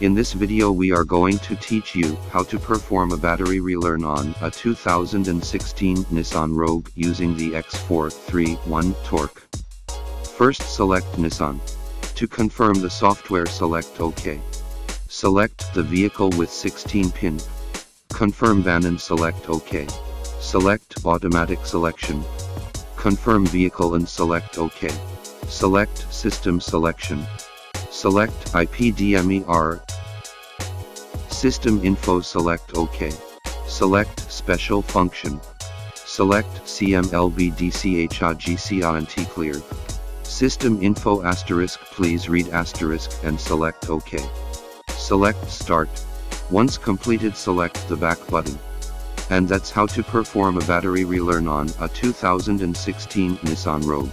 In this video we are going to teach you how to perform a battery relearn on a 2016 Nissan Rogue using the X431 torque. First select Nissan. To confirm the software select OK. Select the vehicle with 16 pin. Confirm VIN and select OK. Select automatic selection. Confirm vehicle and select OK. Select system selection. Select IPDMER. System info select OK. Select special function. Select CMLBDCHAGCINT cleared. System info asterisk please read asterisk and select OK. Select start. Once completed select the back button. And that's how to perform a battery relearn on a 2016 Nissan Rogue.